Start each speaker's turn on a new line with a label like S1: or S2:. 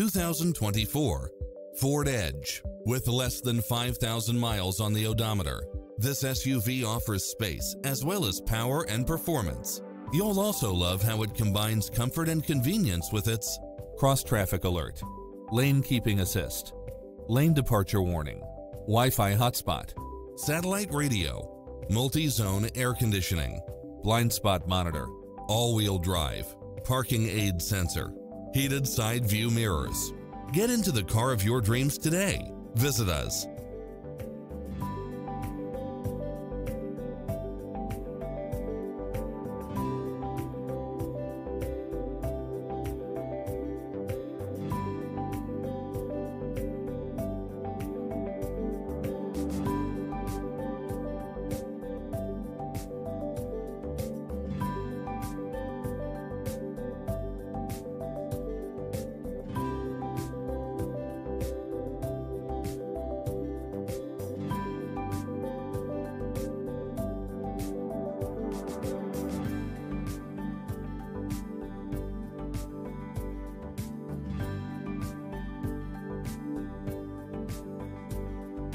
S1: 2024 Ford Edge. With less than 5,000 miles on the odometer, this SUV offers space as well as power and performance. You'll also love how it combines comfort and convenience with its cross-traffic alert, lane keeping assist, lane departure warning, Wi-Fi hotspot, satellite radio, multi-zone air conditioning, blind spot monitor, all-wheel drive, parking aid sensor, heated side view mirrors. Get into the car of your dreams today. Visit us